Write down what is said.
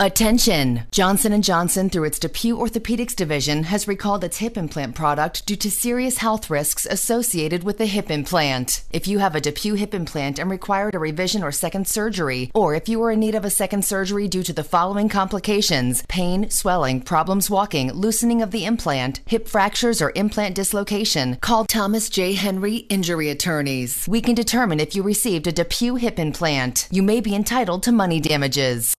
Attention! Johnson & Johnson through its DePuy Orthopedics division has recalled its hip implant product due to serious health risks associated with the hip implant. If you have a DePuy hip implant and required a revision or second surgery, or if you are in need of a second surgery due to the following complications: pain, swelling, problems walking, loosening of the implant, hip fractures or implant dislocation, call Thomas J. Henry Injury Attorneys. We can determine if you received a DePuy hip implant. You may be entitled to money damages.